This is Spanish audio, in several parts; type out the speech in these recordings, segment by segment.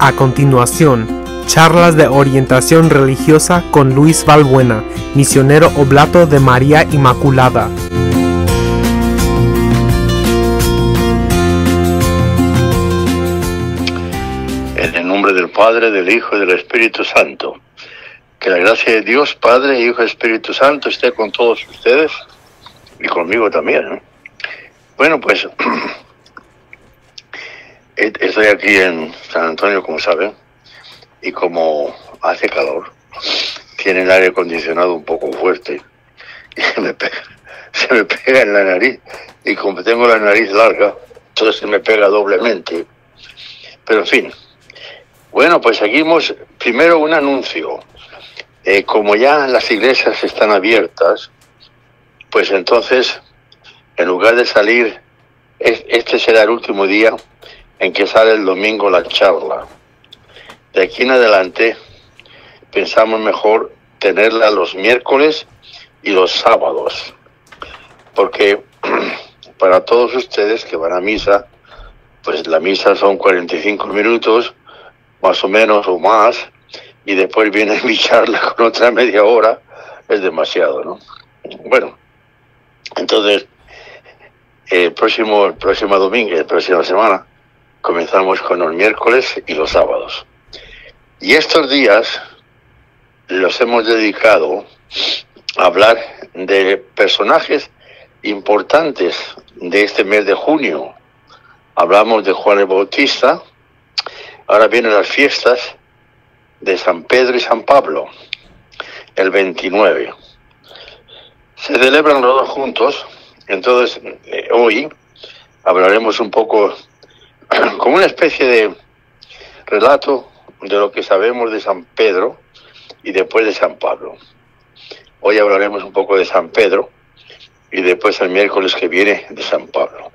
A continuación, charlas de orientación religiosa con Luis Valbuena, misionero oblato de María Inmaculada. En el nombre del Padre, del Hijo y del Espíritu Santo. Que la gracia de Dios, Padre, Hijo y Espíritu Santo esté con todos ustedes y conmigo también. ¿no? Bueno, pues estoy aquí en San Antonio, como saben, y como hace calor, tiene el aire acondicionado un poco fuerte y se me pega, se me pega en la nariz. Y como tengo la nariz larga, entonces se me pega doblemente. Pero en fin, bueno, pues seguimos. Primero un anuncio. Eh, como ya las iglesias están abiertas, pues entonces, en lugar de salir, este será el último día en que sale el domingo la charla. De aquí en adelante, pensamos mejor tenerla los miércoles y los sábados, porque para todos ustedes que van a misa, pues la misa son 45 minutos, más o menos o más, y después viene mi charla con otra media hora, es demasiado, ¿no? Bueno, entonces, el próximo, el próximo domingo, la próxima semana, comenzamos con los miércoles y los sábados. Y estos días los hemos dedicado a hablar de personajes importantes de este mes de junio. Hablamos de Juan el Bautista, ahora vienen las fiestas de San Pedro y San Pablo, el 29. Se celebran los dos juntos, entonces eh, hoy hablaremos un poco como una especie de relato de lo que sabemos de San Pedro y después de San Pablo. Hoy hablaremos un poco de San Pedro y después el miércoles que viene de San Pablo.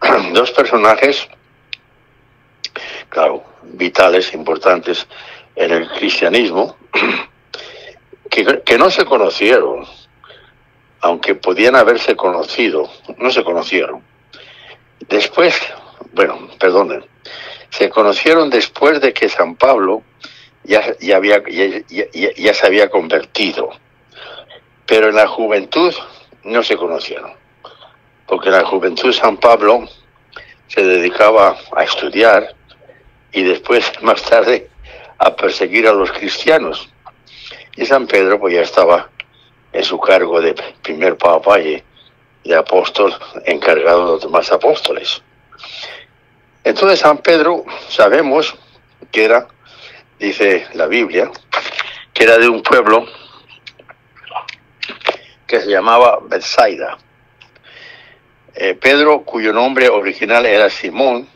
Dos personajes, claro, vitales, importantes en el cristianismo, que, que no se conocieron, aunque podían haberse conocido, no se conocieron. Después bueno, perdonen, se conocieron después de que San Pablo ya, ya, había, ya, ya, se había convertido, pero en la juventud no se conocieron, porque en la juventud San Pablo se dedicaba a estudiar y después, más tarde, a perseguir a los cristianos. Y San Pedro pues ya estaba en su cargo de primer papa y de apóstol encargado de los demás apóstoles. Entonces San Pedro sabemos que era, dice la Biblia, que era de un pueblo que se llamaba Bethsaida. Eh, Pedro, cuyo nombre original era Simón,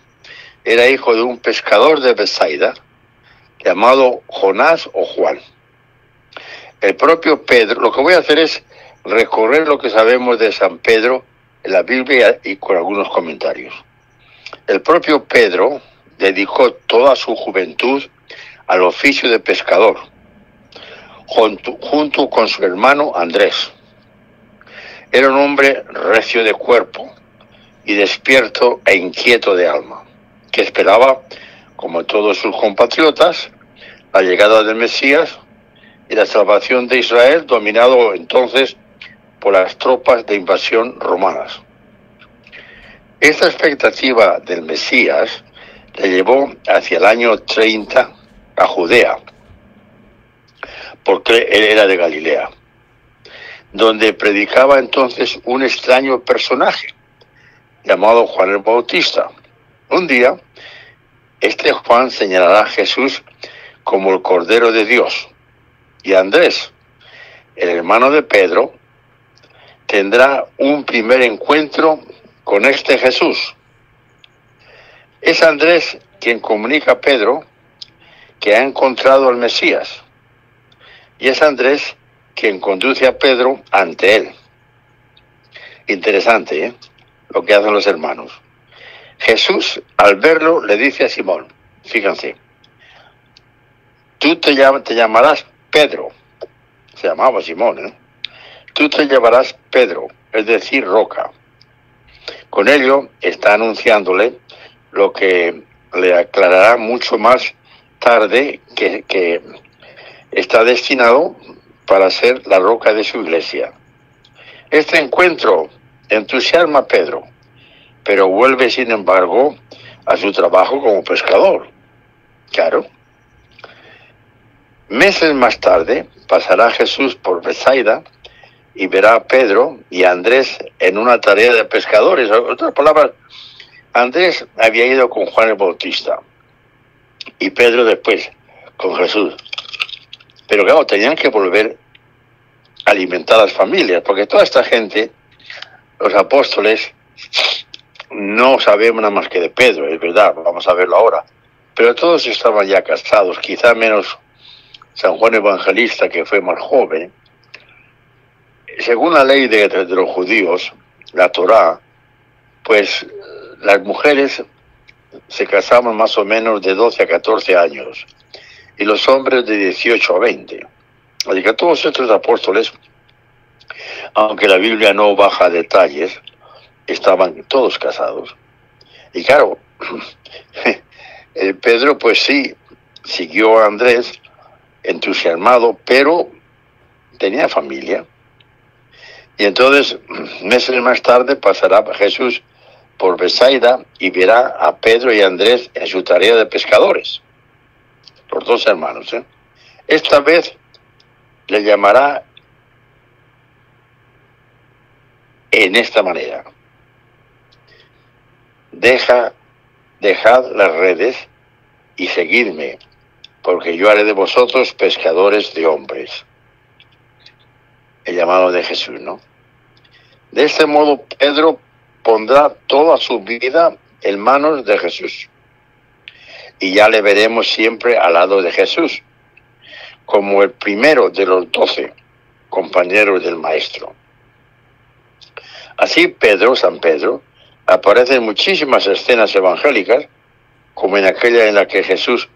era hijo de un pescador de Bethsaida llamado Jonás o Juan. El propio Pedro, lo que voy a hacer es recorrer lo que sabemos de San Pedro en la Biblia y con algunos comentarios. El propio Pedro dedicó toda su juventud al oficio de pescador, junto, con su hermano Andrés. Era un hombre recio de cuerpo y despierto e inquieto de alma, que esperaba, como todos sus compatriotas, la llegada del Mesías y la salvación de Israel, dominado entonces por las tropas de invasión romanas. Esta expectativa del Mesías le llevó hacia el año 30 a Judea, porque él era de Galilea, donde predicaba entonces un extraño personaje llamado Juan el Bautista. Un día, este Juan señalará a Jesús como el Cordero de Dios, y Andrés, el hermano de Pedro, tendrá un primer encuentro con este Jesús. Es Andrés quien comunica a Pedro que ha encontrado al Mesías. Y es Andrés quien conduce a Pedro ante él. Interesante, ¿eh? Lo que hacen los hermanos. Jesús, al verlo, le dice a Simón, fíjense, tú te, llamarás Pedro. Se llamaba Simón, ¿eh? Tú te llamarás Pedro, es decir, roca. Con ello está anunciándole lo que le aclarará mucho más tarde que, está destinado para ser la roca de su iglesia. Este encuentro entusiasma a Pedro, pero vuelve sin embargo a su trabajo como pescador. Claro. Meses más tarde pasará Jesús por Besaida y verá a Pedro y a Andrés en una tarea de pescadores. Otras palabras, Andrés había ido con Juan el Bautista y Pedro después con Jesús. Pero claro, tenían que volver a alimentar a las familias, porque toda esta gente, los apóstoles, no sabemos nada más que de Pedro, es verdad, vamos a verlo ahora. Pero todos estaban ya casados, quizá menos San Juan Evangelista, que fue más joven. Según la ley de, los judíos, la Torá, pues las mujeres se casaban más o menos de 12 a 14 años y los hombres de 18 a 20. Así que todos estos apóstoles, aunque la Biblia no baja detalles, estaban todos casados. Y claro, Pedro pues sí, siguió a Andrés entusiasmado, pero tenía familia. Y entonces, meses más tarde, pasará Jesús por Besaida y verá a Pedro y Andrés en su tarea de pescadores, los dos hermanos. ¿eh? Esta vez le llamará en esta manera. Deja, dejad las redes y seguidme, porque yo haré de vosotros pescadores de hombres. El llamado de Jesús, ¿no? De este modo, Pedro pondrá toda su vida en manos de Jesús. Y ya le veremos siempre al lado de Jesús, como el primero de los doce compañeros del Maestro. Así Pedro, San Pedro, aparece en muchísimas escenas evangélicas, como en aquella en la que Jesús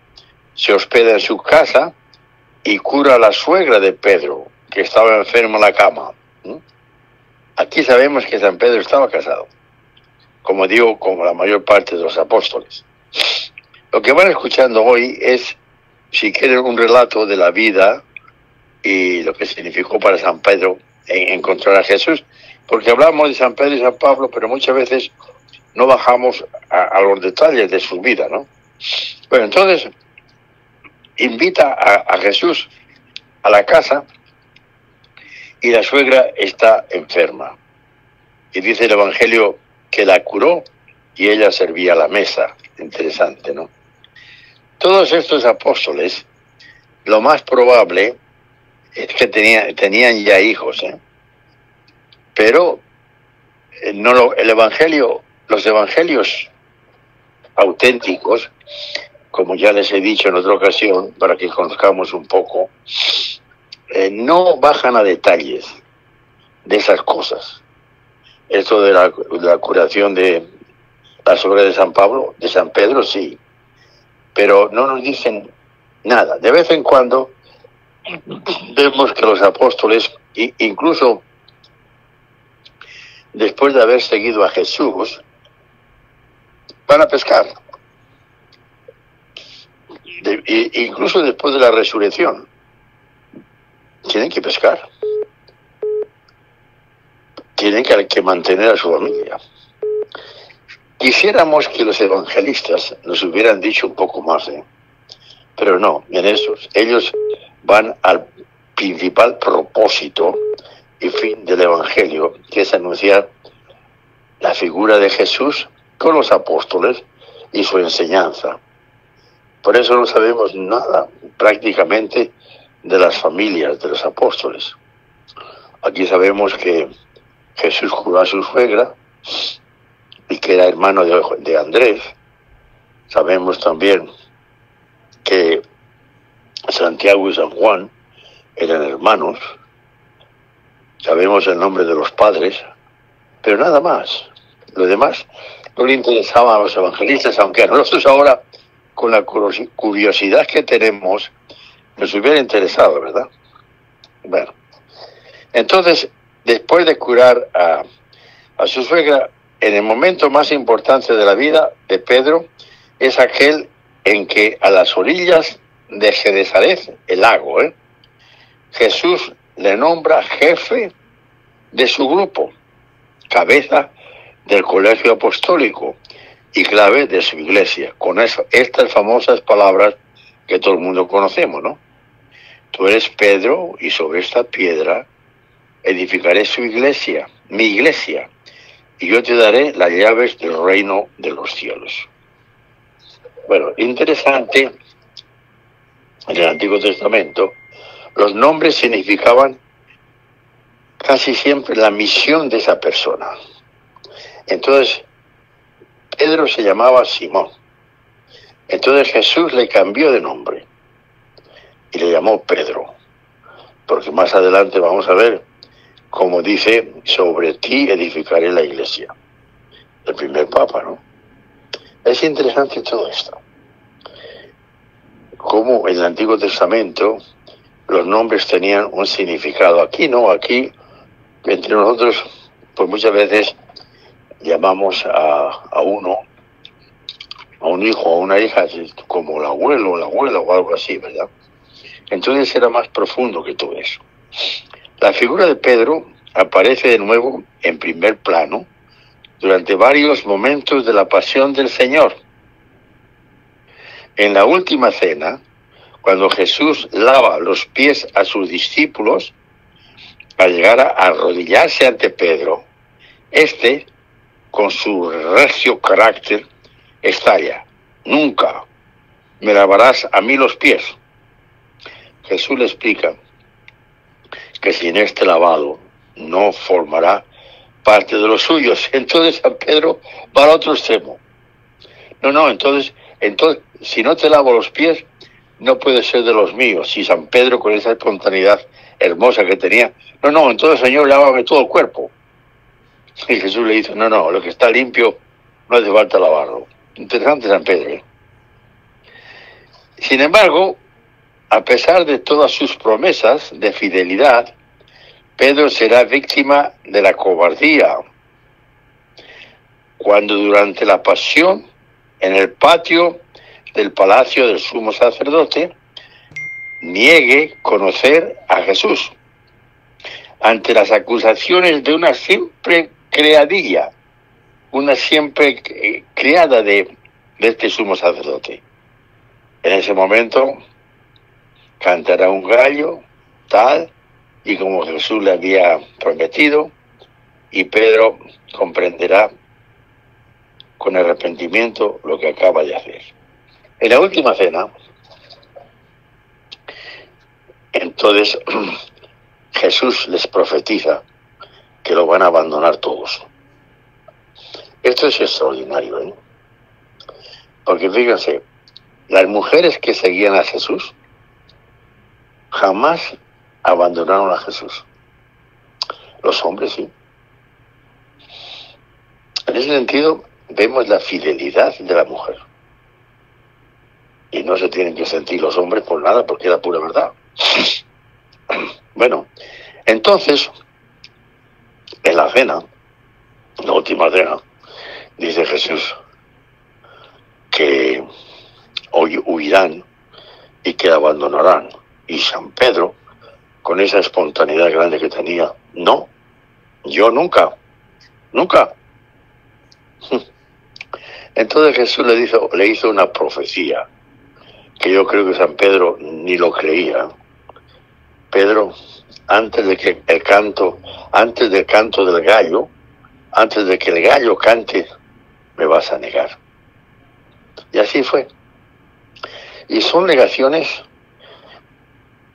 se hospeda en su casa y cura a la suegra de Pedro, que estaba enferma en la cama. Aquí sabemos que San Pedro estaba casado, como digo, como la mayor parte de los apóstoles. Lo que van escuchando hoy es, si quieren, un relato de la vida y lo que significó para San Pedro encontrar a Jesús, porque hablamos de San Pedro y San Pablo, pero muchas veces no bajamos a, los detalles de su vida, ¿no? Bueno, entonces invita a Jesús a la casa y la suegra está enferma. Y dice el Evangelio que la curó y ella servía la mesa. Interesante, ¿no? Todos estos apóstoles, lo más probable es que tenía, tenían ya hijos, ¿eh? pero eh, no lo, el Evangelio, los Evangelios auténticos, como ya les he dicho en otra ocasión, para que conozcamos un poco, eh, no bajan a detalles de esas cosas. Esto de la, curación de la sobre de San Pablo, de San Pedro, sí, pero no nos dicen nada. De vez en cuando vemos que los apóstoles, incluso después de haber seguido a Jesús, van a pescar. Incluso después de la resurrección, tienen que pescar. Tienen que, mantener a su familia. Quisiéramos que los evangelistas nos hubieran dicho un poco más, ¿eh? pero no, en esos. Ellos van al principal propósito y fin del Evangelio, que es anunciar la figura de Jesús con los apóstoles y su enseñanza. Por eso no sabemos nada prácticamente de las familias de los apóstoles. Aquí sabemos que Jesús curó a su suegra y que era hermano de, de Andrés. Sabemos también que Santiago y San Juan eran hermanos sabemos el nombre de los padres, pero nada más. Lo demás no le interesaba a los evangelistas, aunque a nosotros ahora, con la curiosidad que tenemos, nos hubiera interesado, ¿verdad? Bueno, entonces, después de curar a, a su suegra, en el momento más importante de la vida de Pedro, es aquel en que a las orillas de Gedesaret, el lago, ¿eh? Jesús le nombra jefe de su grupo, cabeza del colegio apostólico y clave de su iglesia. Con estas famosas palabras que todo el mundo conocemos, ¿no? Tú eres Pedro y sobre esta piedra edificaré su iglesia, mi iglesia, y yo te daré las llaves del reino de los cielos. Bueno, interesante, en el Antiguo Testamento, los nombres significaban casi siempre la misión de esa persona. Entonces, Pedro se llamaba Simón. Entonces Jesús le cambió de nombre y le llamó Pedro. Porque más adelante vamos a ver cómo dice, sobre ti edificaré la iglesia. El primer papa, ¿no? Es interesante todo esto. Cómo en el Antiguo Testamento los nombres tenían un significado. Aquí no, aquí entre nosotros, pues muchas veces llamamos a, a uno, a un hijo o a una hija, como el abuelo o la abuela o algo así, ¿verdad? Entonces era más profundo que todo eso. La figura de Pedro aparece de nuevo en primer plano durante varios momentos de la pasión del Señor. En la última cena, cuando Jesús lava los pies a sus discípulos, al llegar a arrodillarse ante Pedro, este, con su recio carácter, estalla, nunca me lavarás a mí los pies. Jesús le explica que sin este lavado no formará parte de los suyos. Entonces San Pedro va al otro extremo. No, no, entonces, entonces, si no te lavo los pies, no puede ser de los míos. Y San Pedro, con esa espontaneidad hermosa que tenía, no, no, entonces Señor, lávame todo el cuerpo. Y Jesús le dice, no, no, lo que está limpio no hace falta lavarlo. Interesante San Pedro. Sin embargo, a pesar de todas sus promesas de fidelidad, Pedro será víctima de la cobardía cuando durante la pasión en el patio del palacio del sumo sacerdote niegue conocer a Jesús ante las acusaciones de una siempre creadilla, una siempre criada de, de este sumo sacerdote. En ese momento cantará un gallo, tal, y como Jesús le había prometido, y Pedro comprenderá con arrepentimiento lo que acaba de hacer. En la última cena, entonces Jesús les profetiza que lo van a abandonar todos. Esto es extraordinario, ¿eh? Porque fíjense, las mujeres que seguían a Jesús jamás abandonaron a Jesús. Los hombres sí. En ese sentido, vemos la fidelidad de la mujer. Y no se tienen que sentir los hombres por nada, porque es la pura verdad. Bueno, entonces, en la cena, la última cena, dice Jesús que hoy huirán y que abandonarán. Y San Pedro con esa espontaneidad grande que tenía. No, yo nunca, nunca. Entonces Jesús le hizo, le hizo una profecía que yo creo que San Pedro ni lo creía. Pedro, antes de que el canto, antes del canto del gallo, antes de que el gallo cante, me vas a negar. Y así fue. Y son negaciones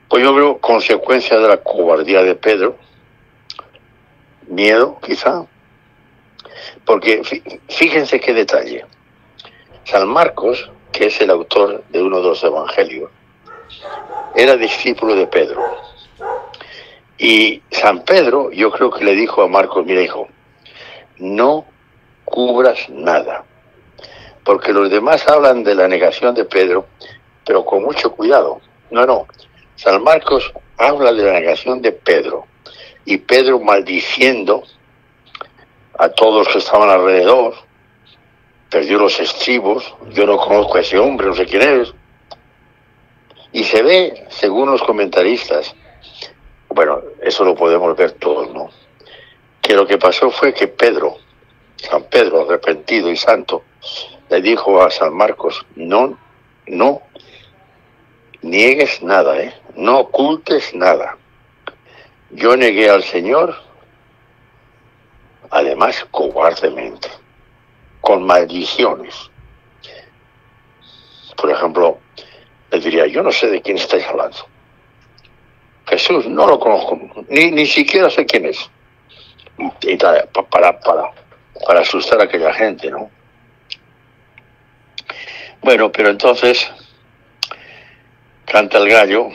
pues yo veo consecuencia de la cobardía de Pedro, miedo quizá, porque fíjense qué detalle. San Marcos, que es el autor de uno de los evangelios, era discípulo de Pedro. Y San Pedro, yo creo que le dijo a Marcos, mira hijo, no cubras nada, porque los demás hablan de la negación de Pedro, pero con mucho cuidado. No, no, San Marcos habla de la negación de Pedro y Pedro maldiciendo a todos los que estaban alrededor, perdió los estribos, yo no conozco a ese hombre, no sé quién es. Y se ve, según los comentaristas, bueno, eso lo podemos ver todos, ¿no? Que lo que pasó fue que Pedro, San Pedro, arrepentido y santo, le dijo a San Marcos, no, no niegues nada, ¿eh? no ocultes nada. Yo negué al Señor, además cobardemente, con maldiciones. Por ejemplo, le diría, yo no sé de quién estáis hablando. Jesús, no lo conozco, ni, ni siquiera sé quién es. Y para, para, para asustar a aquella gente, ¿no? Bueno, pero entonces canta el gallo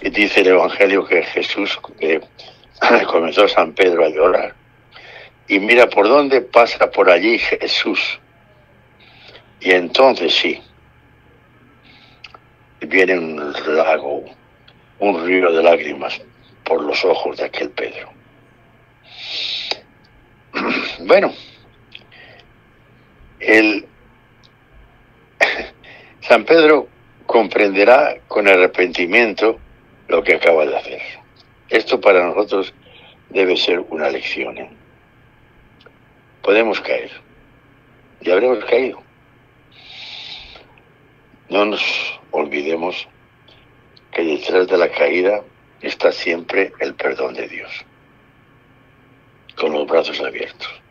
y dice el Evangelio que Jesús comenzó San Pedro a llorar. Y mira por dónde pasa por allí Jesús. Y entonces sí, viene un lago, un río de lágrimas por los ojos de aquel Pedro. Bueno, el San Pedro comprenderá con arrepentimiento lo que acaba de hacer. Esto para nosotros debe ser una lección. ¿eh? Podemos caer. Y habremos caído. No nos olvidemos que detrás de la caída está siempre el perdón de Dios, con los brazos abiertos.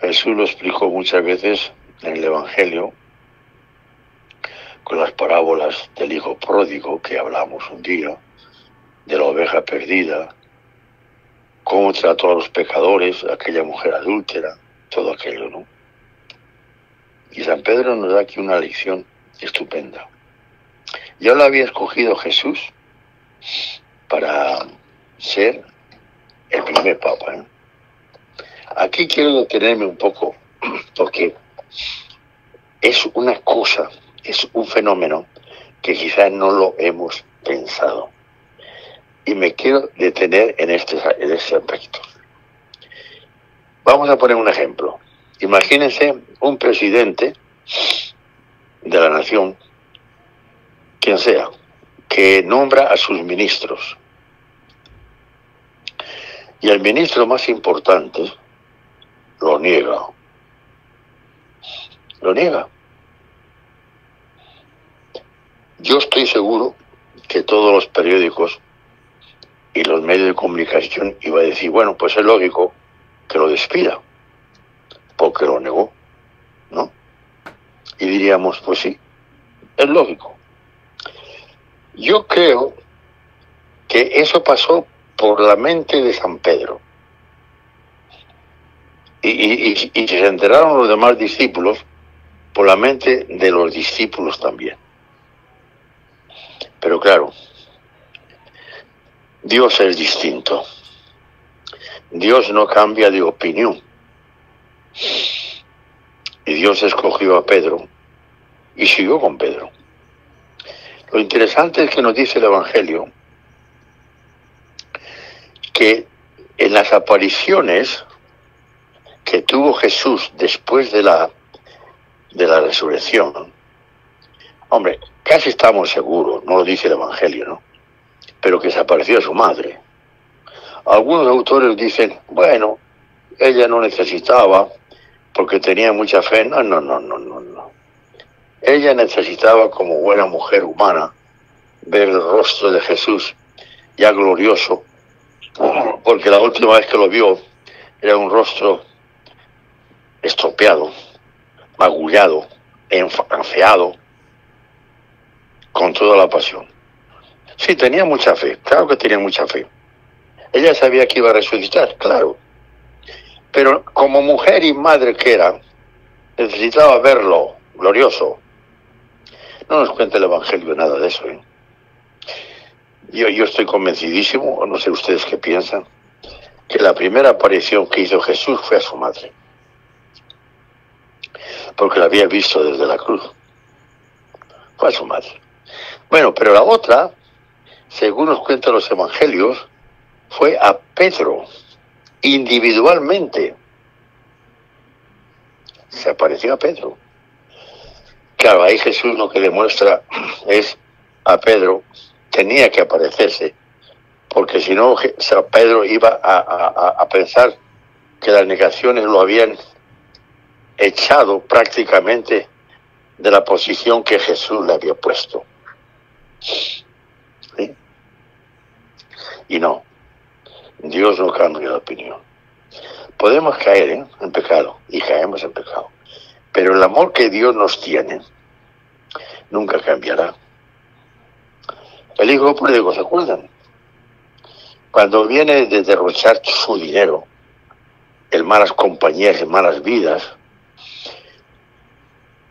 Jesús lo explicó muchas veces en el Evangelio con las parábolas del hijo pródigo que hablamos un día, de la oveja perdida, cómo trató a los pecadores, a aquella mujer adúltera, todo aquello, ¿no? Y San Pedro nos da aquí una lección estupenda. Ya lo había escogido Jesús para ser el primer papa. ¿eh? Aquí quiero detenerme un poco porque es una cosa es un fenómeno que quizás no lo hemos pensado. Y me quiero detener en este, en este aspecto. Vamos a poner un ejemplo. Imagínense un presidente de la nación, quien sea, que nombra a sus ministros. Y el ministro más importante lo niega. Lo niega. Yo estoy seguro que todos los periódicos y los medios de comunicación iban a decir, bueno, pues es lógico que lo despida, porque lo negó, ¿no? Y diríamos, pues sí, es lógico. Yo creo que eso pasó por la mente de San Pedro. Y, y, se enteraron los demás discípulos por la mente de los discípulos también. Pero claro, Dios es distinto. Dios no cambia de opinión. Y Dios escogió a Pedro y siguió con Pedro. Lo interesante es que nos dice el Evangelio que en las apariciones que tuvo Jesús después de la, de la resurrección, hombre, casi estamos seguros, no lo dice el Evangelio, ¿no? Pero que se apareció a su madre. Algunos autores dicen, bueno, ella no necesitaba porque tenía mucha fe. No, no, no, no, no, no. Ella necesitaba como buena mujer humana ver el rostro de Jesús ya glorioso, porque la última vez que lo vio era un rostro estropeado, magullado, enfeado, con toda la pasión. Sí, tenía mucha fe, claro que tenía mucha fe. Ella sabía que iba a resucitar, claro. Pero como mujer y madre que era, necesitaba verlo glorioso. No nos cuenta el Evangelio nada de eso. ¿eh? Yo, yo estoy convencidísimo, no sé ustedes qué piensan, que la primera aparición que hizo Jesús fue a su madre. Porque la había visto desde la cruz. Fue a su madre. Bueno, pero la otra, según nos cuentan los evangelios, fue a Pedro, individualmente. se apareció a Pedro. Claro, ahí Jesús lo que demuestra es a Pedro, tenía que aparecerse, porque si no, Pedro iba a, a pensar que las negaciones lo habían echado prácticamente de la posición que Jesús le había puesto. Y no, Dios no cambia de opinión. Podemos caer ¿eh? en pecado y caemos en pecado, pero el amor que Dios nos tiene nunca cambiará. El hijo pródigo, ¿se acuerdan? Cuando viene de derrochar su dinero en malas compañías, en malas vidas,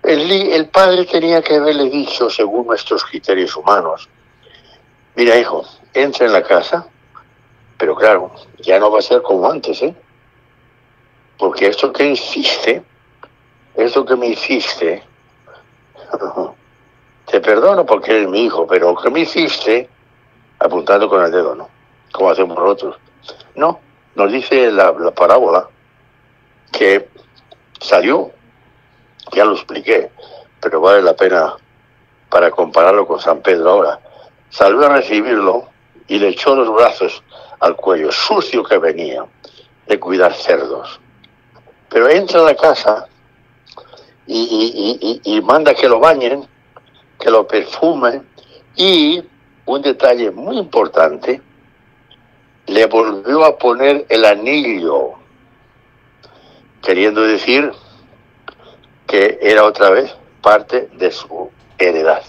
el, el padre tenía que haberle dicho, según nuestros criterios humanos, mira hijo, entra en la casa, pero claro, ya no va a ser como antes, ¿eh? Porque esto que hiciste, esto que me hiciste, te perdono porque eres mi hijo, pero que me hiciste, apuntando con el dedo, ¿no? Como hacemos nosotros. No, nos dice la parábola que salió, ya lo expliqué, pero vale la pena para compararlo con San Pedro ahora. Salió a recibirlo y le echó los brazos al cuello, sucio que venía de cuidar cerdos. Pero entra a la casa y, y, manda que lo bañen, que lo perfumen y, un detalle muy importante, le volvió a poner el anillo, queriendo decir que era otra vez parte de su heredad.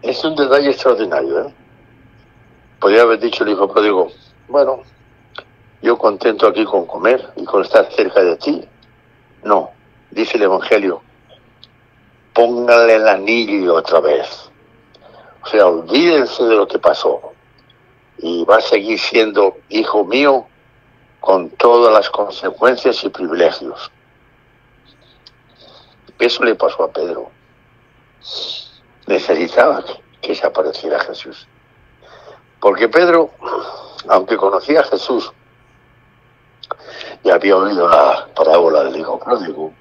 Es un detalle extraordinario. ¿eh? Podría haber dicho el hijo pródigo, bueno, yo contento aquí con comer y con estar cerca de ti. No, dice el Evangelio, póngale el anillo otra vez. O sea, olvídense de lo que pasó. Y va a seguir siendo hijo mío con todas las consecuencias y privilegios. Eso le pasó a Pedro. Necesitaba que se apareciera Jesús. Porque Pedro, aunque conocía a Jesús y había oído la parábola del hijo pródigo,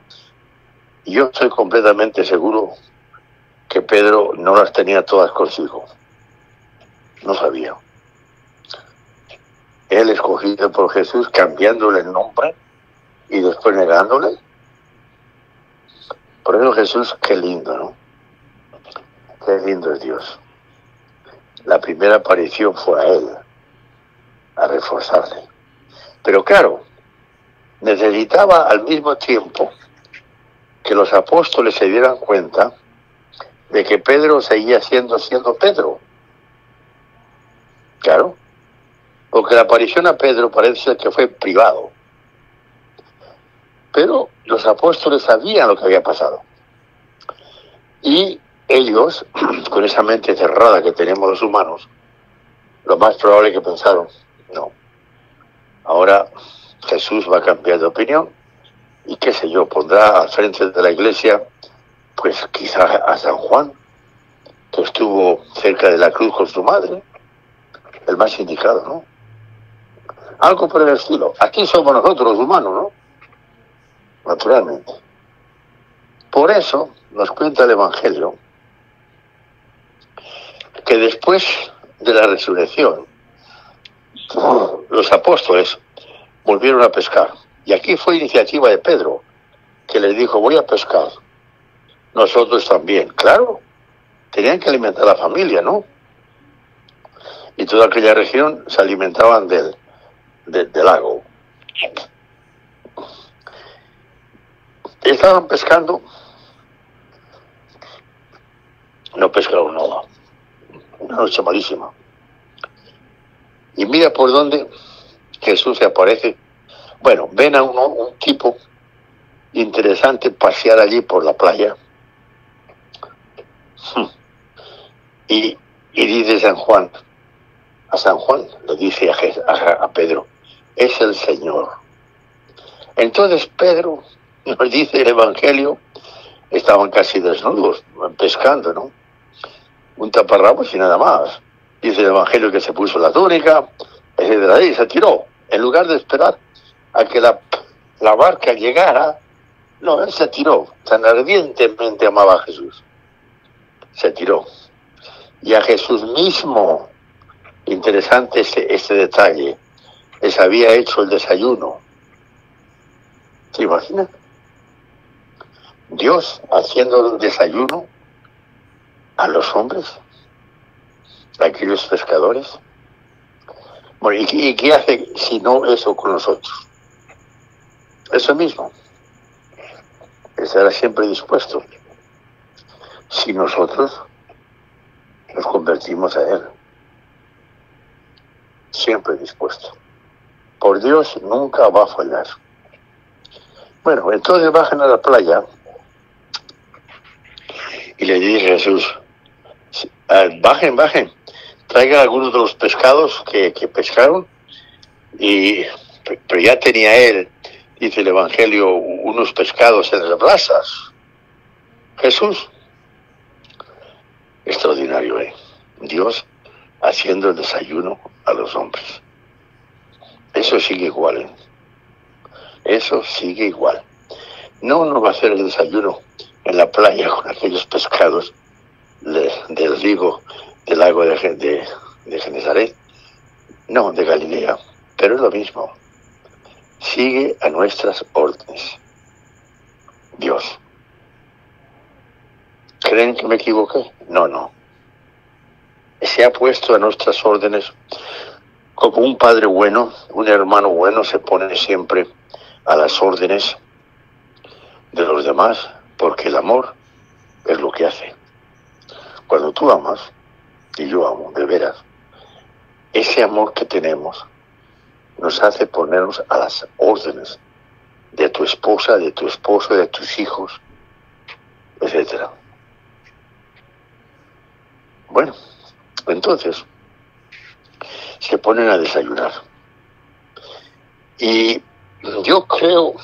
yo estoy completamente seguro que Pedro no las tenía todas consigo. No sabía. Él escogido por Jesús, cambiándole el nombre y después negándole. Por eso Jesús, qué lindo, ¿no? Qué lindo es Dios la primera aparición fue a él, a reforzarle. Pero claro, necesitaba al mismo tiempo que los apóstoles se dieran cuenta de que Pedro seguía siendo siendo Pedro. Claro, porque la aparición a Pedro parece que fue privado. Pero los apóstoles sabían lo que había pasado. Y ellos, con esa mente cerrada que tenemos los humanos, lo más probable que pensaron, no, ahora Jesús va a cambiar de opinión y qué sé yo, pondrá al frente de la iglesia, pues quizá a San Juan, que estuvo cerca de la cruz con su madre, el más indicado, ¿no? Algo por el estilo. Aquí somos nosotros los humanos, ¿no? Naturalmente. Por eso nos cuenta el Evangelio que después de la resurrección, los apóstoles volvieron a pescar. Y aquí fue iniciativa de Pedro, que les dijo, voy a pescar. Nosotros también. Claro, tenían que alimentar a la familia, ¿no? Y toda aquella región se alimentaban del, del lago. Estaban pescando, no pescaron nada una noche malísima. Y mira por dónde Jesús se aparece. Bueno, ven a uno, un tipo interesante pasear allí por la playa. Hmm. Y, y dice San Juan, a San Juan le dice a, Pedro, es el Señor. Entonces Pedro nos dice el Evangelio, estaban casi desnudos, pescando, ¿no? un taparrabos y nada más. Dice el Evangelio que se puso la túnica, etcétera, y se tiró, en lugar de esperar a que la, la barca llegara, no, él se tiró, tan ardientemente amaba a Jesús. Se tiró. Y a Jesús mismo, interesante este, este detalle, les había hecho el desayuno. ¿Se imaginan? Dios haciendo desayuno a los hombres, a aquellos pescadores. Bueno, ¿y, qué hace si no eso con nosotros? Eso mismo. Estará siempre dispuesto. Si nosotros nos convertimos a Él. Siempre dispuesto. Por Dios nunca va a fallar. Bueno, entonces bajan a la playa y le dice Jesús, bajen, bajen, traigan algunos de los pescados que, que pescaron y pero ya tenía él, dice el Evangelio, unos pescados en las brasas. Jesús, extraordinario, ¿eh? Dios haciendo el desayuno a los hombres. Eso sigue igual, ¿eh? Eso sigue igual. No uno va a hacer el desayuno en la playa con aquellos pescados del río, del lago de, de, de Genesaret. No, de Galilea. Pero es lo mismo. Sigue a nuestras órdenes. Dios. ¿Creen que me equivoqué? No, no. Se ha puesto a nuestras órdenes como un padre bueno, un hermano bueno se pone siempre a las órdenes de los demás, porque el amor es lo que hace. Cuando tú amas, y yo amo, de veras, ese amor que tenemos nos hace ponernos a las órdenes de tu esposa, de tu esposo, de tus hijos, etcétera. Bueno, entonces se ponen a desayunar. Y yo creo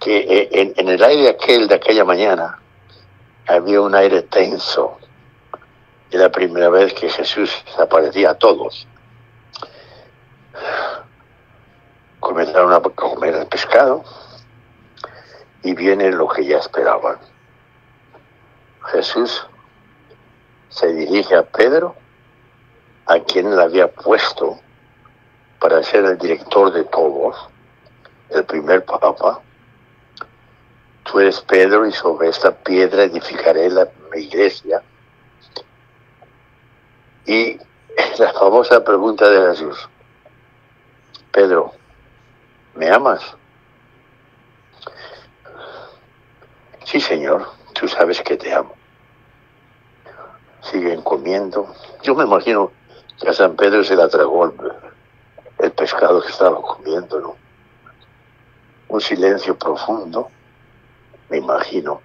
que eh, en, el aire aquel de aquella mañana había un aire tenso. Era la primera vez que Jesús aparecía a todos. Comenzaron a comer el pescado y viene lo que ya esperaban. Jesús se dirige a Pedro, a quien le había puesto para ser el director de todos, el primer papa. Tú eres Pedro y sobre esta piedra edificaré la iglesia. Y la famosa pregunta de Jesús, Pedro, ¿me amas? Sí, Señor, tú sabes que te amo siguen comiendo. Yo me imagino que a San Pedro se la tragó el, pescado que estaba comiendo, ¿no? Un silencio profundo, me imagino.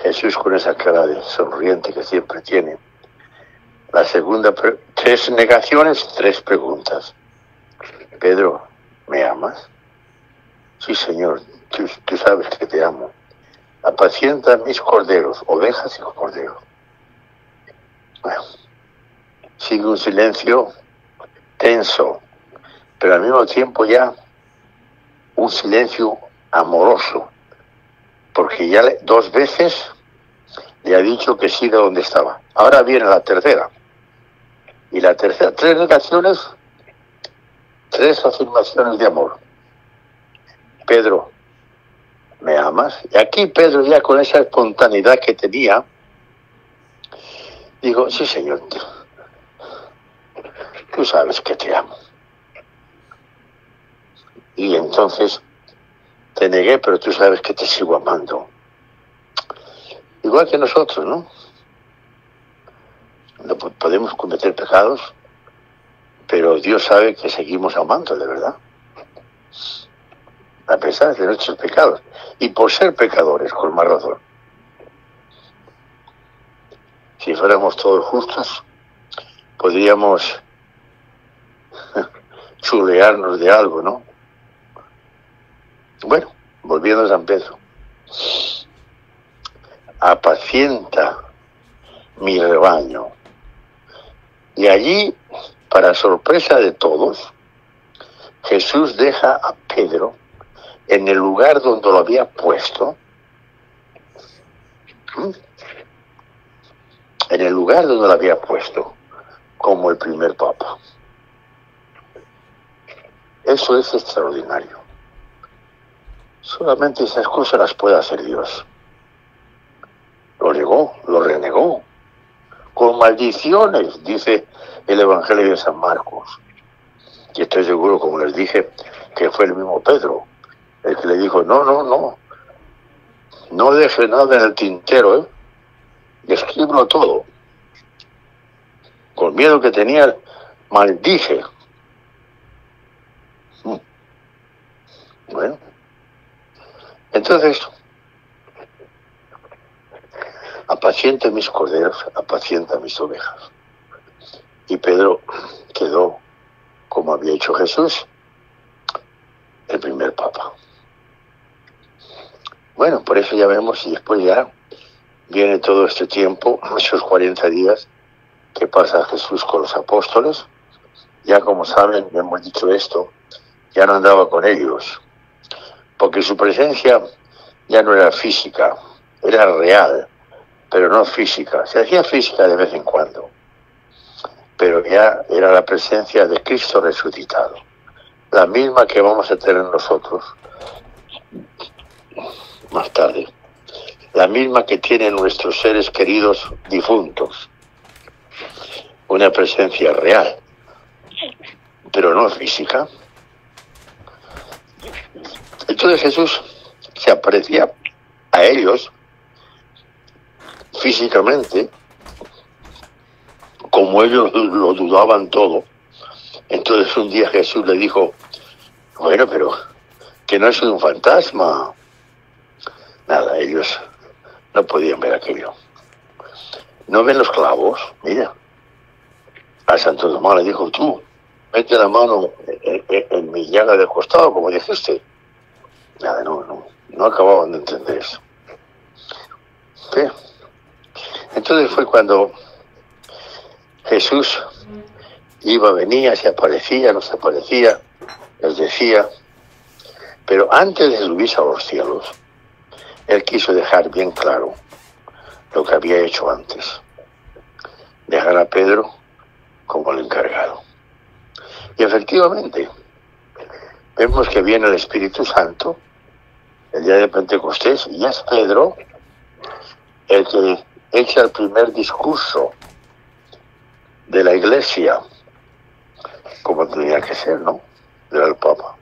Jesús con esa cara de sonriente que siempre tiene. La segunda, tres negaciones, tres preguntas. Pedro, ¿me amas? Sí, Señor, tú, sabes que te amo. Apacienta mis corderos, ovejas y corderos. Bueno, sigue un silencio tenso, pero al mismo tiempo ya un silencio amoroso, porque ya dos veces le ha dicho que siga donde estaba. Ahora viene la tercera. Y la tercera, tres negaciones, tres afirmaciones de amor. Pedro, ¿me amas? Y aquí Pedro ya con esa espontaneidad que tenía, Digo, sí, Señor, tú sabes que te amo. Y entonces te negué, pero tú sabes que te sigo amando. Igual que nosotros, ¿no? No podemos cometer pecados, pero Dios sabe que seguimos amando de verdad. A pesar de nuestros pecados. Y por ser pecadores, con más razón si fuéramos todos justos, podríamos chulearnos de algo, ¿no? Bueno, volviendo a San Pedro. Apacienta mi rebaño. Y allí, para sorpresa de todos, Jesús deja a Pedro en el lugar donde lo había puesto, en el lugar donde lo había puesto, como el primer papa. Eso es extraordinario. Solamente esas cosas las puede hacer Dios. Lo negó, lo renegó. Con maldiciones, dice el Evangelio de San Marcos. Y estoy seguro, como les dije, que fue el mismo Pedro el que le dijo, no, no, no, no deje nada en el tintero, ¿eh? escríbelo todo. Con miedo que tenía, maldije. Mm. Bueno, entonces, apacienta mis corderos, apacienta mis ovejas. Y Pedro quedó, como había hecho Jesús, el primer papa. Bueno, por eso ya vemos y después ya viene todo este tiempo, esos 40 días que pasa Jesús con los apóstoles. Ya como saben, hemos dicho esto, ya no andaba con ellos, porque su presencia ya no era física, era real, pero no física. Se hacía física de vez en cuando, pero ya era la presencia de Cristo resucitado, la misma que vamos a tener nosotros más tarde, la misma que tienen nuestros seres queridos difuntos, una presencia real, pero no física. Entonces Jesús se aparecía a ellos físicamente, como ellos lo dudaban todo. Entonces un día Jesús le dijo, bueno, pero que no es un fantasma, Nada, ellos no podían ver aquello. ¿No ven los clavos? Mira. A Santo Tomás le dijo, tú, mete la mano en, mi llaga del costado, como dijiste. Nada, no, no, no acababan de entender eso. Entonces fue cuando Jesús iba, venía, se aparecía, no se aparecía, les decía, pero antes de subirse a los cielos, él quiso dejar bien claro lo que había hecho antes. Dejar a Pedro como el encargado. Y efectivamente, vemos que viene el Espíritu Santo el día de Pentecostés y es Pedro el que echa el primer discurso de la iglesia, como tenía que ser, ¿no? Era el Papa.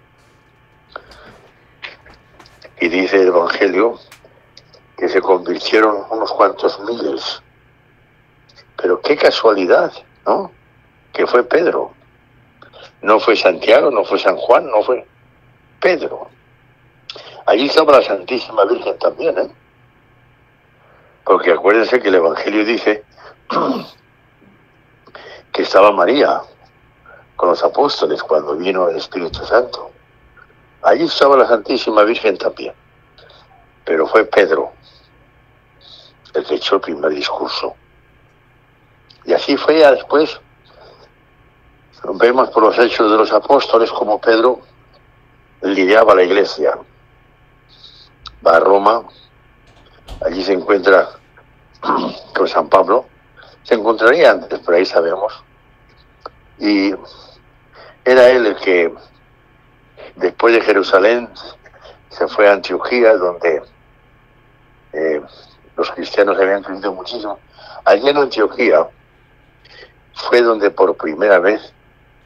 Y dice el Evangelio que se convirtieron unos cuantos miles. Pero qué casualidad, ¿no? Que fue Pedro. No fue Santiago, no fue San Juan, no fue Pedro. Allí estaba la Santísima Virgen también, ¿eh? Porque acuérdense que el Evangelio dice que estaba María con los apóstoles cuando vino el Espíritu Santo. Allí estaba la Santísima Virgen también. Pero fue Pedro el que echó el primer discurso. Y así fue ya después. Vemos por los hechos de los apóstoles como Pedro lidiaba la iglesia. Va a Roma, allí se encuentra con San Pablo. Se encontraría antes, por ahí sabemos. Y era él el que después de Jerusalén se fue a Antioquía, donde eh, los cristianos habían crecido muchísimo. Allí en Antioquía fue donde por primera vez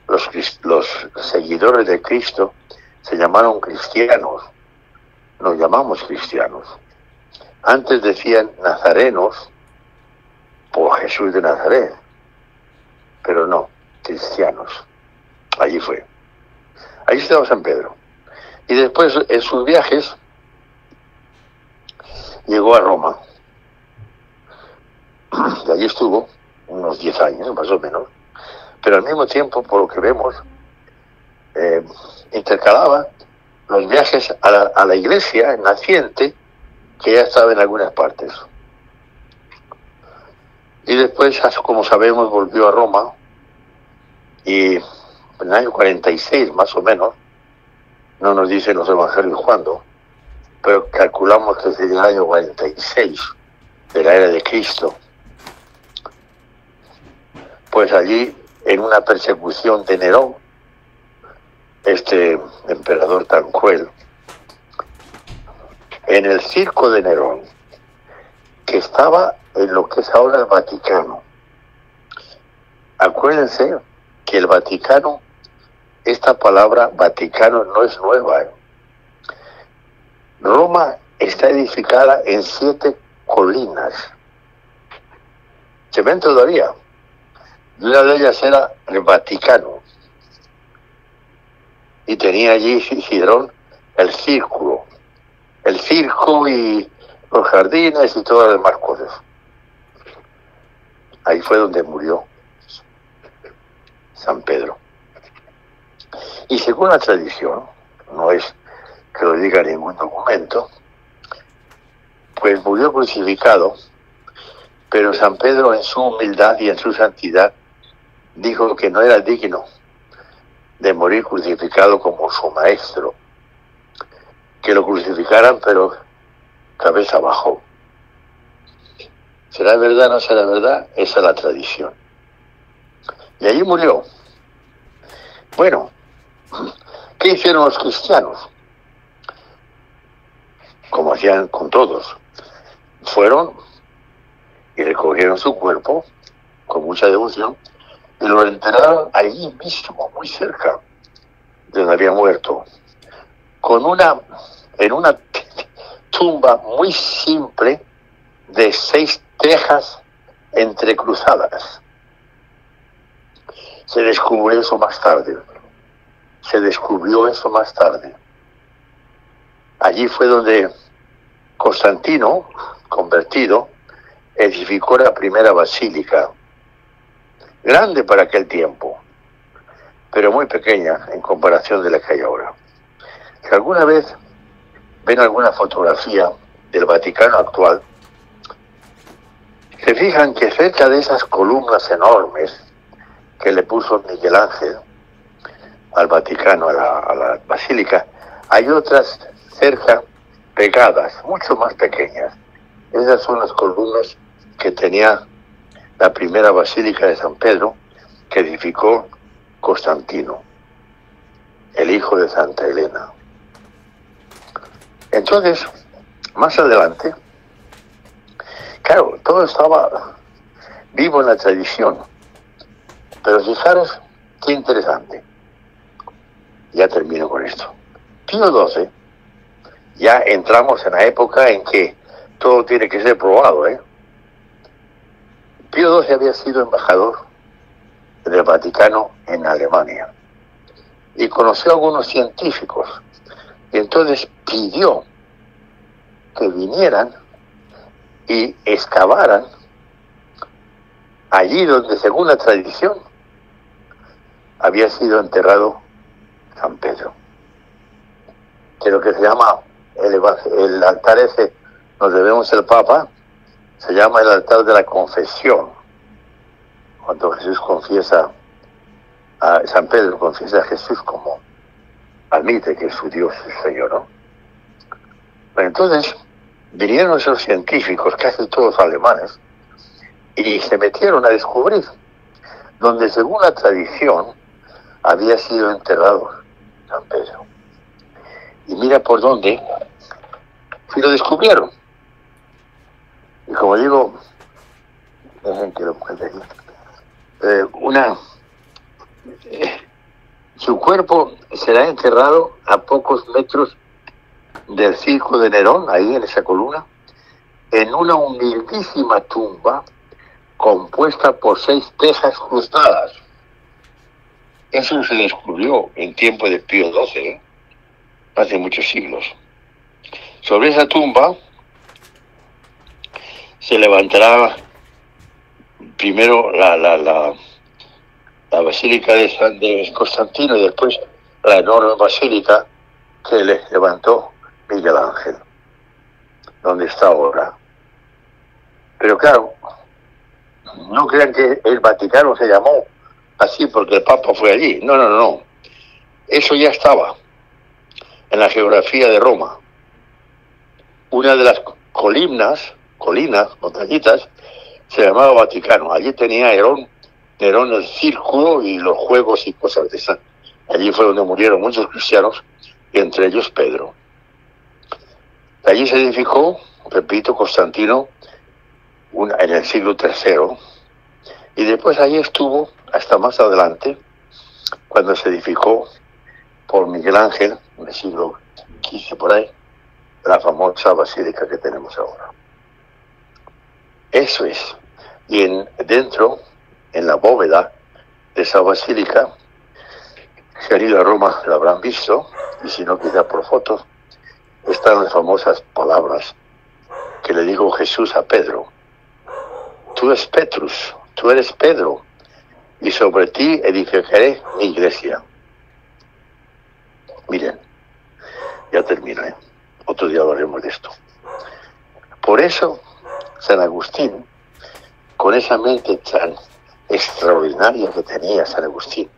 los, los seguidores de Cristo se llamaron cristianos. Nos llamamos cristianos. Antes decían nazarenos por Jesús de Nazaret, pero no, cristianos. Allí fue. Allí estaba San Pedro. Y después en sus viajes llegó a Roma y allí estuvo unos 10 años, más o menos, pero al mismo tiempo, por lo que vemos, eh, intercalaba los viajes a la, a la iglesia naciente que ya estaba en algunas partes. Y después, como sabemos, volvió a Roma y en el año 46 más o menos, no nos dicen los evangelios cuándo, pero calculamos que desde el año 46 de la era de Cristo, pues allí en una persecución de Nerón, este emperador tan cruel, en el circo de Nerón, que estaba en lo que es ahora el Vaticano. Acuérdense que el Vaticano, esta palabra Vaticano no es nueva. ¿eh? Roma está edificada en siete colinas. Se ven todavía. Una de ellas era el Vaticano. Y tenía allí Sidrón el círculo. El circo y los jardines y todas las demás cosas. Ahí fue donde murió San Pedro. Y según la tradición, no es que lo diga ningún documento, pues murió crucificado, pero San Pedro en su humildad y en su santidad dijo que no era digno de morir crucificado como su maestro, que lo crucificaran pero cabeza abajo. ¿Será verdad o no será verdad? Esa es la tradición. Y allí murió. Bueno, ¿qué hicieron los cristianos? Como hacían con todos. Fueron y recogieron su cuerpo con mucha devoción y lo enterraron allí mismo, muy cerca de donde había muerto, con una, en una tumba muy simple de seis tejas entrecruzadas. Se descubrió eso más tarde. Se descubrió eso más tarde. Allí fue donde Constantino, convertido, edificó la primera basílica, grande para aquel tiempo, pero muy pequeña en comparación de la que hay ahora. Si alguna vez ven alguna fotografía del Vaticano actual, se fijan que cerca de esas columnas enormes que le puso Miguel Ángel al Vaticano, a la, a la basílica, hay otras cerca pegadas, mucho más pequeñas. Esas son las columnas que tenía la primera basílica de San Pedro que edificó Constantino, el hijo de Santa Elena. Entonces, más adelante, claro, todo estaba vivo en la tradición, pero fijaros qué interesante. Ya termino con esto. Pío XII, ya entramos en la época en que todo tiene que ser probado, ¿eh? Pío XII había sido embajador del Vaticano en Alemania y conoció a algunos científicos y entonces pidió que vinieran y excavaran allí donde, según la tradición, había sido enterrado San Pedro. Que lo que se llama el, el altar ese, nos debemos el Papa, se llama el altar de la confesión. Cuando Jesús confiesa a San Pedro, confiesa a Jesús como admite que es su Dios, su Señor, ¿no? entonces vinieron esos científicos, casi todos alemanes, y se metieron a descubrir donde según la tradición había sido enterrado San Pedro. Y mira por dónde, si lo descubrieron. Y como digo, que lo eh, una eh, su cuerpo será enterrado a pocos metros del circo de Nerón, ahí en esa columna, en una humildísima tumba compuesta por seis tejas cruzadas. Eso se descubrió en tiempo de Pío XII, ¿eh? hace muchos siglos. Sobre esa tumba se levantará primero la, la, la la basílica de San de Constantino y después la enorme basílica que le levantó Miguel Ángel, donde está ahora. Pero claro, no crean que el Vaticano se llamó así porque el Papa fue allí. No, no, no. Eso ya estaba. en la geografía de Roma. Una de las columnas, colinas, montañitas, se llamaba Vaticano. Allí tenía Nerón, Nerón el círculo y los juegos y cosas de esas. Allí fue donde murieron muchos cristianos, y entre ellos Pedro. Allí se edificó, repito, Constantino en el siglo III, y después allí estuvo hasta más adelante, cuando se edificó por Miguel Ángel, en el siglo XV por ahí, la famosa basílica que tenemos ahora. Eso es. Y en, dentro, en la bóveda de esa basílica, si Roma la habrán visto, y si no, quizá por fotos, están las famosas palabras que le dijo Jesús a Pedro. Tú eres Petrus, tú eres Pedro, y sobre ti edificaré mi iglesia. Miren, ya termino, ¿eh? otro día hablaremos de esto. Por eso, San Agustín, con esa mente tan extraordinaria que tenía San Agustín,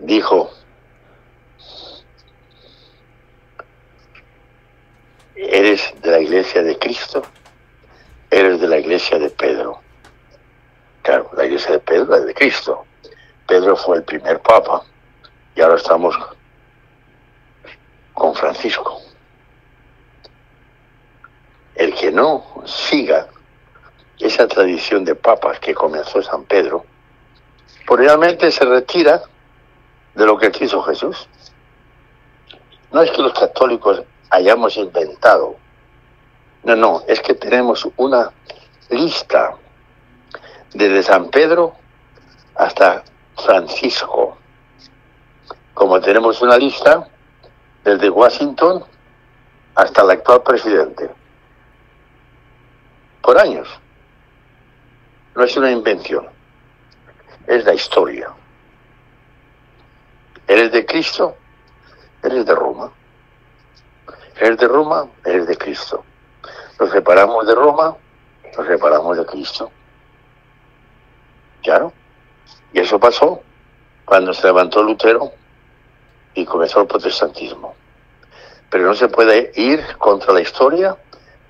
dijo, eres de la iglesia de Cristo, eres de la iglesia de Pedro. Claro, la iglesia de Pedro es de Cristo. Pedro fue el primer papa y ahora estamos con Francisco. El que no siga esa tradición de papas que comenzó San Pedro, pues realmente se retira de lo que quiso Jesús. No es que los católicos hayamos inventado. No, no, es que tenemos una lista desde San Pedro hasta Francisco. Como tenemos una lista desde Washington hasta el actual presidente. Por años. No es una invención, es la historia. Eres de Cristo, eres de Roma. Eres de Roma, eres de Cristo. Nos separamos de Roma, nos separamos de Cristo. Claro. Y eso pasó cuando se levantó Lutero y comenzó el protestantismo. Pero no se puede ir contra la historia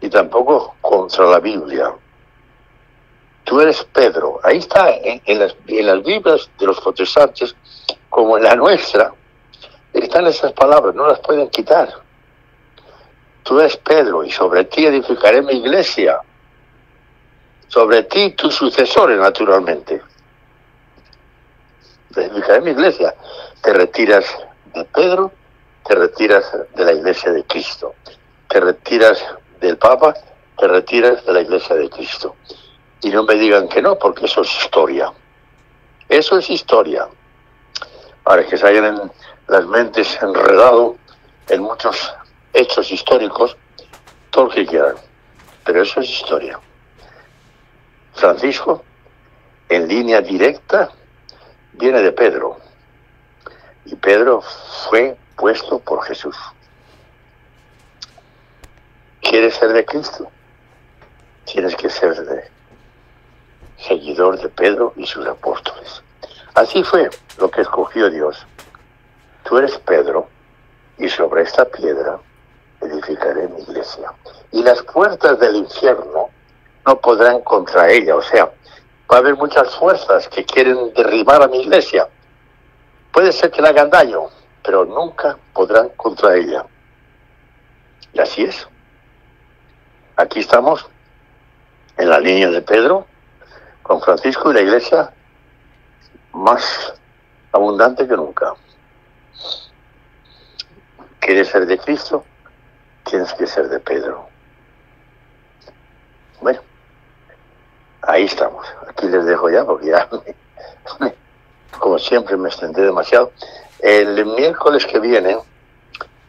y tampoco contra la Biblia. Tú eres Pedro. Ahí está, en, las, en las Biblias de los protestantes, como en la nuestra, están esas palabras, no las pueden quitar. Tú eres Pedro y sobre ti edificaré mi iglesia. Sobre ti tus sucesores, naturalmente. Edificaré mi iglesia. Te retiras de Pedro, te retiras de la iglesia de Cristo. Te retiras del Papa, te retiras de la iglesia de Cristo. Y no me digan que no, porque eso es historia. Eso es historia. Para que se hayan en las mentes enredado en muchos hechos históricos, todo lo que quieran. Pero eso es historia. Francisco, en línea directa, viene de Pedro. Y Pedro fue puesto por Jesús. ¿Quieres ser de Cristo? Tienes que ser de seguidor de Pedro y sus apóstoles. Así fue lo que escogió Dios. Tú eres Pedro y sobre esta piedra edificaré mi iglesia. Y las puertas del infierno no podrán contra ella. O sea, va a haber muchas fuerzas que quieren derribar a mi iglesia. Puede ser que le hagan daño, pero nunca podrán contra ella. Y así es. Aquí estamos, en la línea de Pedro, con Francisco y la iglesia más abundante que nunca. ¿Quieres ser de Cristo? tienes que ser de Pedro. Bueno, ahí estamos. Aquí les dejo ya porque ya, como siempre, me extendí demasiado. El miércoles que viene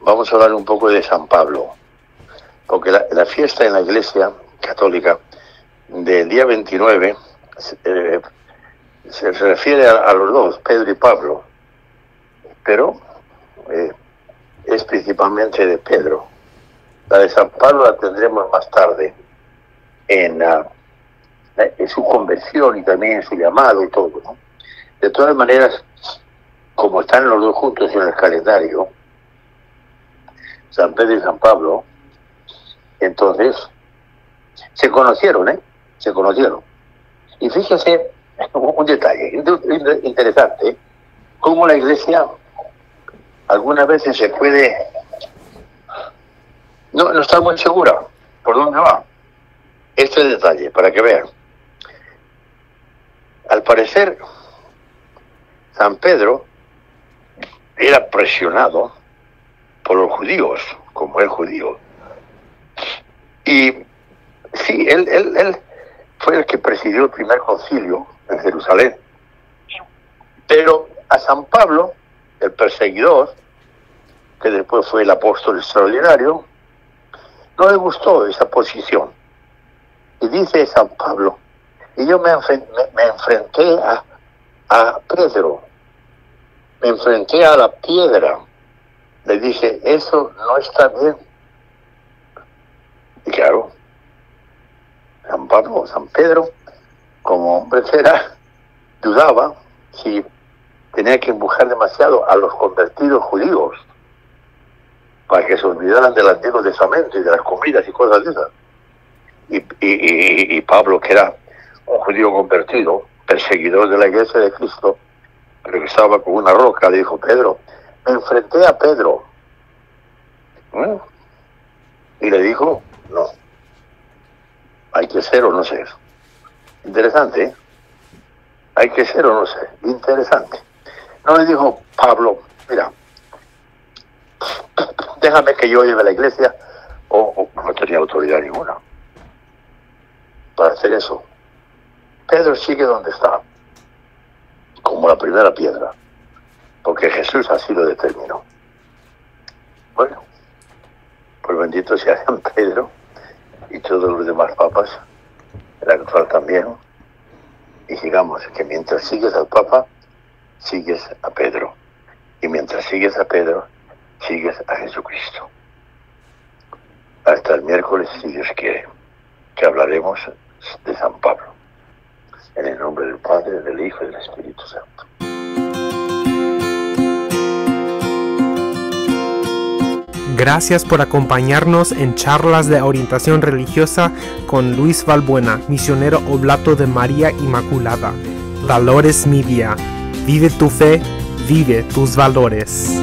vamos a hablar un poco de San Pablo, porque la, fiesta en la iglesia católica del día 29 eh, se, refiere a, los dos, Pedro y Pablo, pero eh, es principalmente de Pedro. La de San Pablo la tendremos más tarde en, ah, en su conversión y también en su llamado y todo. De todas maneras, como están los dos juntos en el calendario, San Pedro y San Pablo, entonces se conocieron, ¿eh? Se conocieron. Y fíjese un detalle interesante, cómo la iglesia algunas veces se puede, no, no está muy segura por dónde va. Este detalle, para que vean. Al parecer, San Pedro era presionado por los judíos, como el judío. Y sí, él, él, él fue el que presidió el primer concilio en Jerusalén. Pero a San Pablo, el perseguidor, que después fue el apóstol extraordinario, no le gustó esa posición. Y dice San Pablo, y yo me, me, enfrenté a, a Pedro, me enfrenté a la piedra, le dije, eso no está bien. Claro, San Pablo, San Pedro, como hombre era, dudaba si tenía que empujar demasiado a los convertidos judíos para que se olvidaran del Antiguo Testamento y de las comidas y cosas de esas. Y, y, Pablo, que era un judío convertido, perseguidor de la iglesia de Cristo, pero que estaba con una roca, le dijo, Pedro, me enfrenté a Pedro. ¿Mm? Y le dijo, no, hay que ser o no ser. Interesante, ¿eh? Hay que ser o no ser. Interesante. No le dijo Pablo, mira, déjame que yo lleve la iglesia, o, no tenía autoridad ninguna para hacer eso. Pedro sigue donde está, como la primera piedra, porque Jesús así lo determinó. Bueno, pues bendito sea San Pedro y todos los demás papas, el actual también, y digamos que mientras sigues al Papa, sigues a Pedro, y mientras sigues a Pedro, sigues a Jesucristo. Hasta el miércoles, si Dios quiere, que hablaremos de San Pablo. En el nombre del Padre, del Hijo y del Espíritu Santo. Gracias por acompañarnos en charlas de orientación religiosa con Luis Valbuena, misionero oblato de María Inmaculada. Valores Media. Vive tu fe, vive tus valores.